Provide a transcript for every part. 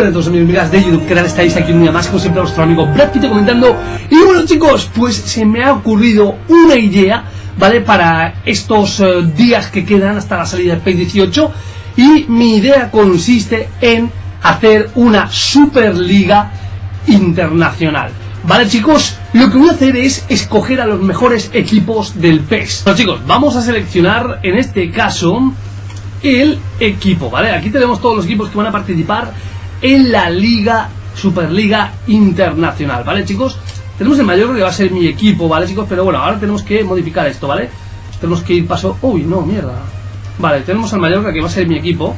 buenas a todos amigos de YouTube, ¿qué tal estáis? Aquí un día más, como siempre, vuestro amigo Brad Pitt comentando. Y bueno chicos, pues se me ha ocurrido una idea, ¿vale? Para estos eh, días que quedan hasta la salida del PES 18. Y mi idea consiste en hacer una Superliga Internacional. ¿Vale chicos? Lo que voy a hacer es escoger a los mejores equipos del PES. Bueno chicos, vamos a seleccionar en este caso el equipo, ¿vale? Aquí tenemos todos los equipos que van a participar en la Liga, Superliga Internacional, ¿vale, chicos? Tenemos el mayor que va a ser mi equipo, ¿vale, chicos? Pero bueno, ahora tenemos que modificar esto, ¿vale? Tenemos que ir paso... Uy, no, mierda. Vale, tenemos al Mallorca que va a ser mi equipo,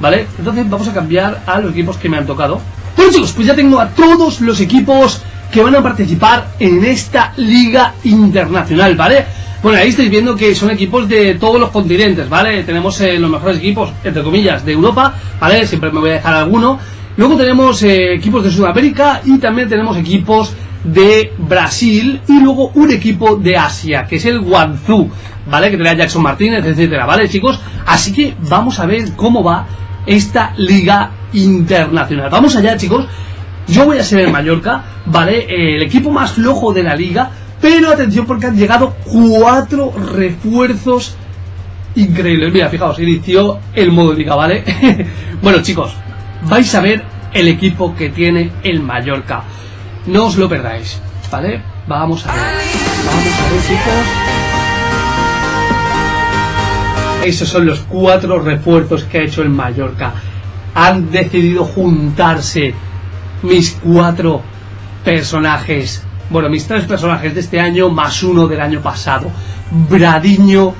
¿vale? Entonces vamos a cambiar a los equipos que me han tocado. Bueno, chicos, pues ya tengo a todos los equipos que van a participar en esta Liga Internacional, ¿vale? Bueno, ahí estáis viendo que son equipos de todos los continentes, ¿vale? Tenemos eh, los mejores equipos, entre comillas, de Europa, ¿vale? Siempre me voy a dejar alguno. Luego tenemos eh, equipos de Sudamérica y también tenemos equipos de Brasil y luego un equipo de Asia, que es el Guangzhou, ¿vale? Que tenía Jackson Martínez, etcétera, ¿vale, chicos? Así que vamos a ver cómo va esta liga internacional. Vamos allá, chicos. Yo voy a ser el Mallorca, ¿vale? el equipo más flojo de la liga, pero atención porque han llegado cuatro refuerzos increíbles. Mira, fijaos, inició el modo liga, ¿vale? bueno, chicos, vais a ver el equipo que tiene el Mallorca. No os lo perdáis, ¿vale? Vamos a ver. Vamos a ver, chicos. Esos son los cuatro refuerzos que ha hecho el Mallorca. Han decidido juntarse mis cuatro personajes. Bueno, mis tres personajes de este año más uno del año pasado. Bradiño,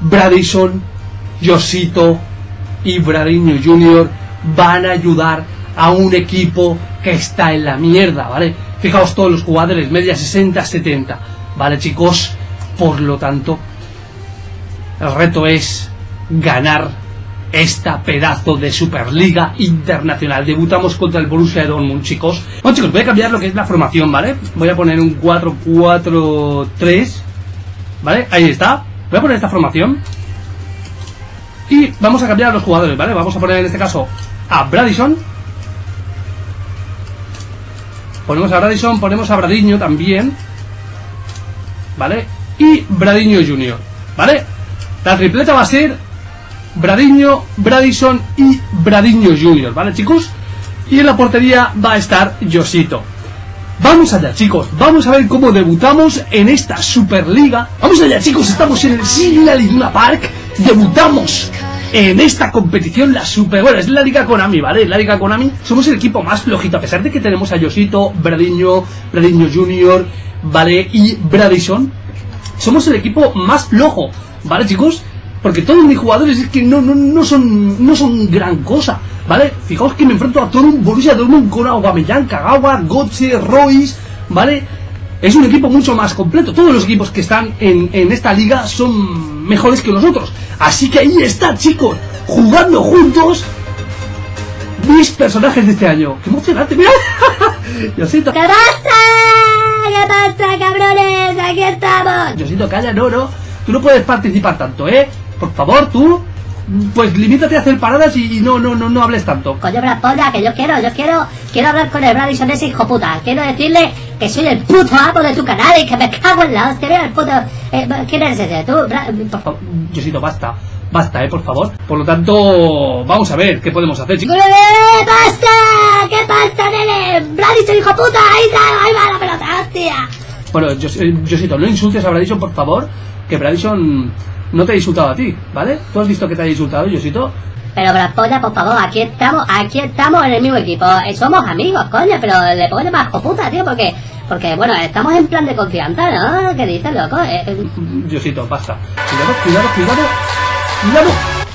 Bradison, Josito y Bradiño Jr. van a ayudar a un equipo que está en la mierda, ¿vale? Fijaos todos los jugadores, media 60-70, ¿vale chicos? Por lo tanto, el reto es ganar esta pedazo de Superliga Internacional. Debutamos contra el Borussia Dortmund, chicos. Bueno, chicos, voy a cambiar lo que es la formación, ¿vale? Voy a poner un 4-4-3, ¿vale? Ahí está. Voy a poner esta formación. Y vamos a cambiar a los jugadores, ¿vale? Vamos a poner en este caso a Bradison. Ponemos a Bradison, ponemos a Bradiño también. ¿Vale? Y Bradiño Jr. ¿Vale? La tripleta va a ser Bradiño, Bradison y Bradiño Jr., ¿vale chicos? Y en la portería va a estar Josito. Vamos allá chicos, vamos a ver cómo debutamos en esta Superliga. Vamos allá chicos, estamos en el Sigla Laguna Park, debutamos en esta competición, la Super... Bueno, es la Liga Konami, ¿vale? La Liga Konami, somos el equipo más flojito, a pesar de que tenemos a Josito, Bradiño, Bradiño Jr., ¿vale? Y Bradison. Somos el equipo más flojo, ¿vale chicos? Porque todos mis jugadores es que no, no, no, son, no son gran cosa, ¿vale? Fijaos que me enfrento a todo un Borussia Dortmund con Aubameyang, Kagawa, Gotze, Royce, ¿vale? Es un equipo mucho más completo. Todos los equipos que están en, en esta liga son mejores que nosotros. Así que ahí está, chicos, jugando juntos mis personajes de este año. ¡Qué emocionante! ¡Mira! Yosito. ¿Qué pasa? ¿Qué pasa, cabrones? Aquí estamos. Yosito, calla, no, no. Tú no puedes participar tanto, ¿eh? Por favor, tú, pues limítate a hacer paradas y no, no, no, no hables tanto. Coño, Brad que yo quiero, yo quiero, quiero hablar con el Bradison ese hijo puta. Quiero decirle que soy el puto amo de tu canal y que me cago en la hostia. Mira el puto... Eh, ¿Quién eres ese? ¿Tú? Bra- Por favor, Yosito, basta. Basta, eh, por favor. Por lo tanto, vamos a ver qué podemos hacer, chicos. ¡Eh, basta! ¿Qué pasa, nene? Bradison, hijo puta, ahí, está, ahí va la pelota, hostia. Bueno, Yos- eh, no insultes a Bradison, por favor. Que Bradison no te ha insultado a ti, ¿vale? ¿Tú has visto que te ha insultado, Yosito? Pero Brad Polla, por favor, aquí estamos, aquí estamos en el mismo equipo. Eh, somos amigos, coño, pero le llamar hijo puta, tío, porque, porque, bueno, estamos en plan de confianza, ¿no? ¿Qué dices, loco? Eh, eh, Diosito, basta. Cuidado, cuidado, cuidado. Cuidado.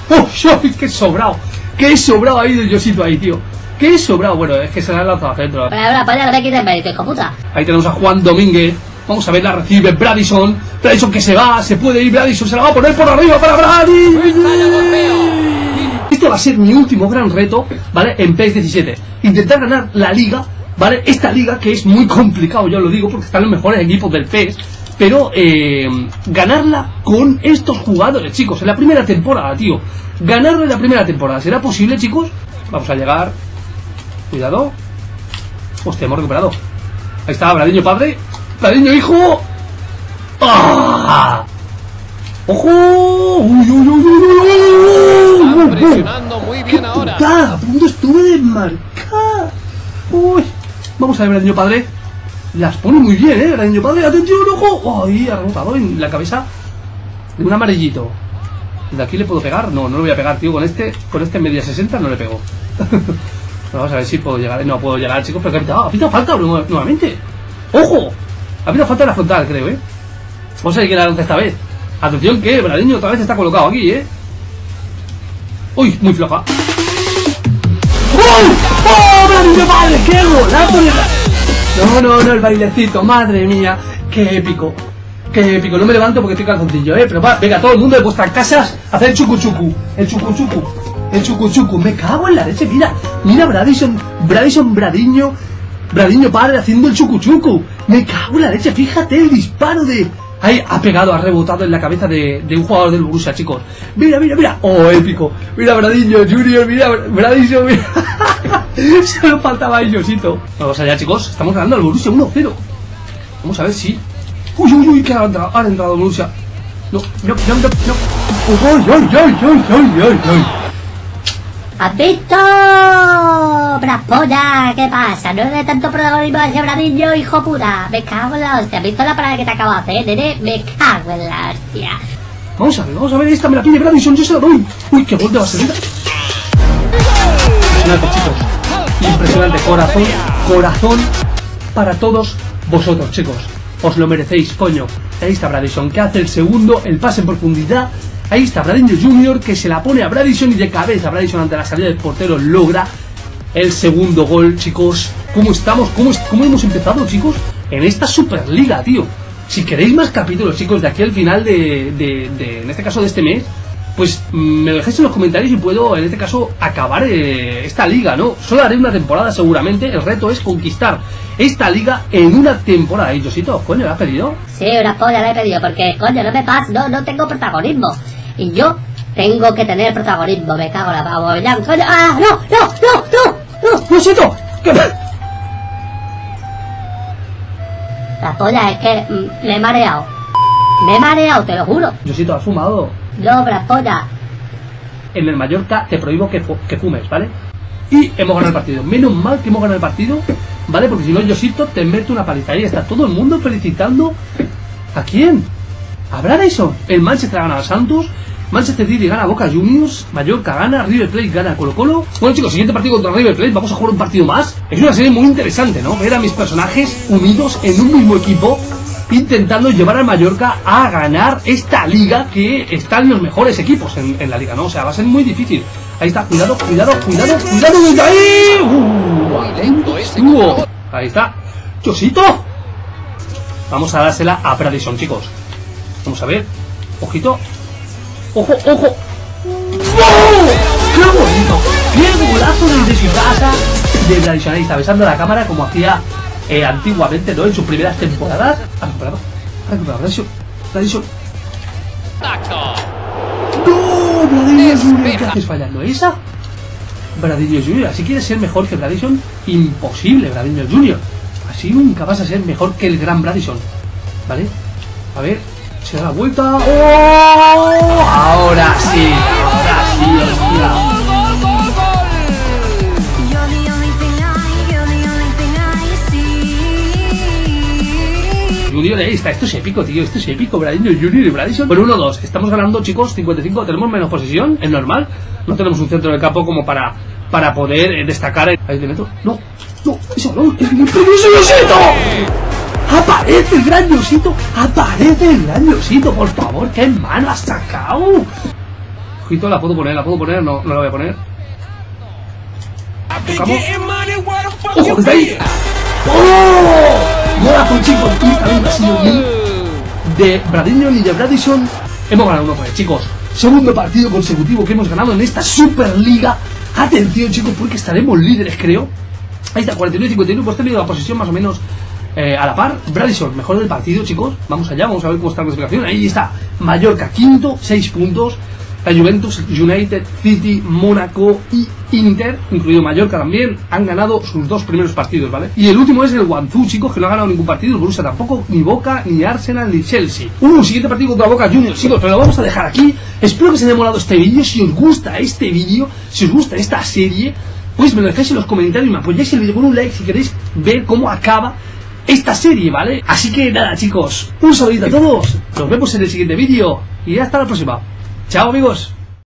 ¡Oh, Shoy! ¡Qué sobrado! ¡Qué sobrado ha ido el Diosito ahí, tío! ¡Qué sobrado! Bueno, es que se la ha lanzado al centro. pero Polla, no me quites mérito, hijo puta. Ahí tenemos a Juan Domínguez. Vamos a ver, la recibe Bradison. Bradison que se va, se puede ir Bradison, se la va a poner por arriba para Brady. Este va a ser mi último gran reto, ¿vale? En PES 17. Intentar ganar la liga, ¿vale? Esta liga que es muy complicado, yo lo digo, porque están los mejores equipos del PES. Pero eh, ganarla con estos jugadores, chicos, en la primera temporada, tío. Ganarla en la primera temporada. ¿Será posible, chicos? Vamos a llegar. Cuidado. Hostia, hemos recuperado. Ahí está, Bradiño padre. Bradiño hijo. ¡Ah! ¡Ojo! ¡Uy, uy, uy, uy, uy, uy! Muy bien ahora. A punto estuve de marcar. Uy. Vamos a ver, Bradiño padre. Las pone muy bien, eh, Bradiño padre. Atención, ojo. Ay, ha rebotado en la cabeza de un amarillito. ¿De aquí le puedo pegar? No, no le voy a pegar, tío. Con este, con este media 60 no le pego. Vamos a ver si puedo llegar. No puedo llegar, chicos, pero que ha pitado. Falta nu- nuevamente. ¡Ojo! Ha pitado falta en la frontal, creo, ¿eh? Vamos a ver qué la lanza esta vez. Atención que Bradiño otra vez está colocado aquí, ¿eh? Uy, muy floja. ¡Oh! ¡Oh, Bradiño, padre! ¡Qué golazo! No, no, no, el bailecito, madre mía. Qué épico. Qué épico. No me levanto porque estoy calzoncillo, ¿eh? Pero va, venga, todo el mundo de vuestras casas, hacer el chucu chucu. El chucu chucu. El chucu chucu. Me cago en la leche. Mira, mira, Bradison, Bradison, Bradiño, Bradiño padre haciendo el chucu chucu. Me cago en la leche. Fíjate el disparo de. Ahí ha pegado, ha rebotado en la cabeza de, de un jugador del Borussia, chicos. Mira, mira, mira. Oh, épico. Mira, Bradiño Junior, mira, Bradiño, mira. Solo faltaba Josito. Vamos allá, chicos. Estamos ganando al Borussia 1-0. Vamos a ver si. Uy, uy, uy, que ha entrado, ha entrado Borussia. No, no, no, no, no. Uy, uy, uy, uy, uy, uy, uy. ¿Has visto? ¡Braspolla! ¿Qué pasa? No de tanto protagonismo ese Bradillo, hijo puta. Me cago en la hostia. ¿Has visto la parada que te acabo de hacer, nene? Me cago en la hostia. Vamos a ver, vamos a ver. Esta me la pide Bradison, yo se la doy. Uy, qué gol de vaselina. Impresionante, chicos. Impresionante. Corazón, corazón para todos vosotros, chicos. Os lo merecéis, coño. Ahí está Bradison, que hace el segundo, el pase en profundidad. Ahí está Bradinho Jr., que se la pone a Bradison y de cabeza Bradison ante la salida del portero logra el segundo gol, chicos. ¿Cómo estamos? ¿Cómo, hemos empezado, chicos? En esta Superliga, tío. Si queréis más capítulos, chicos, de aquí al final de- en este caso de este mes, pues mm, me lo dejáis en los comentarios y puedo, en este caso, acabar eh, esta liga, ¿no? Solo haré una temporada seguramente. El reto es conquistar esta liga en una temporada. ¿Y Josito, coño, ¿la has pedido? Sí, Braspolla le he pedido porque, coño, no me pasa, no, no tengo protagonismo. Y yo tengo que tener protagonismo. Me cago en la pavo, ya, coño. ¡Ah, no, no, no, no! no. ¡Josito! ¿Qué? La polla es que mm, me he mareado. Me he mareado, te lo juro. Josito, ¿has fumado? No, Braspolla. en el Mallorca te prohíbo que, que fumes, ¿vale? Y hemos ganado el partido. Menos mal que hemos ganado el partido, ¿vale? Porque si no, Josito te mete una paliza. Ahí está todo el mundo felicitando. ¿A quién? A Bradison. El Manchester gana a Santos. Manchester City gana a Boca Juniors. Mallorca gana. River Plate gana a Colo Colo. Bueno, chicos, siguiente partido contra River Plate. Vamos a jugar un partido más. Es una serie muy interesante, ¿no? Ver a mis personajes unidos en un mismo equipo intentando llevar al Mallorca a ganar esta liga que están los mejores equipos en, la liga, ¿no? O sea, va a ser muy difícil. Ahí está, cuidado, cuidado, cuidado, cuidado, ahí. Uh. Ahí está. Josito. Vamos a dársela a Bradison, chicos. Vamos a ver. Ojito. Ojo, ojo. ¡Wow! ¡Qué bonito! ¡Qué golazo desde su casa! De está besando la cámara como hacía eh, antiguamente, ¿no? En sus primeras temporadas. Ha recuperado. Bradison. Bradison. Tacto. ¡No! Bradillo Junior, ¿qué haces fallando esa? Bradillo Junior, si quieres ser mejor que Bradison, imposible, Bradillo Junior. Así nunca vas a ser mejor que el gran Bradison. ¿Vale? A ver, se da la vuelta. ¡Oh! Ahora sí, ahora sí, hostia. Junior, ahí está, esto es épico, tío, esto es épico, Bradillo Junior y Bradison. Por 1-2, estamos ganando, chicos, 55, tenemos menos posesión, es normal. No tenemos un centro del campo como para, para poder eh, destacar. Ahí te meto. No, no, es muy peligroso. Aparece el gran Yosito, aparece el gran Yosito, por favor, qué mano has sacado. Ojito, la puedo poner, la puedo poner, no, no la voy a poner. Tocamos. ¡Ojo, ahí! ¡Oh! Chicos, y esta vez no ha sido ni de Bradinho ni de Bradison. Hemos ganado uno otra vez, chicos. Segundo partido consecutivo que hemos ganado en esta Superliga. Atención, chicos, porque estaremos líderes, creo. Ahí está, 49-51. Pues tenido la posición más o menos eh, a la par. Bradison, mejor del partido, chicos. Vamos allá, vamos a ver cómo está la clasificación. Ahí está, Mallorca, quinto, 6 puntos. La Juventus, United, City, Mónaco y Inter, incluido Mallorca también, han ganado sus dos primeros partidos, ¿vale? Y el último es el Guangzhou, chicos, que no ha ganado ningún partido, el Borussia tampoco, ni Boca, ni Arsenal, ni Chelsea. Un siguiente partido contra Boca Juniors, chicos, pero lo vamos a dejar aquí. Espero que os haya molado este vídeo. Si os gusta este vídeo, si os gusta esta serie, pues me lo dejáis en los comentarios y me apoyáis el vídeo con un like si queréis ver cómo acaba esta serie, ¿vale? Así que nada, chicos, un saludito a todos. Nos vemos en el siguiente vídeo y hasta la próxima. Chao, amigos.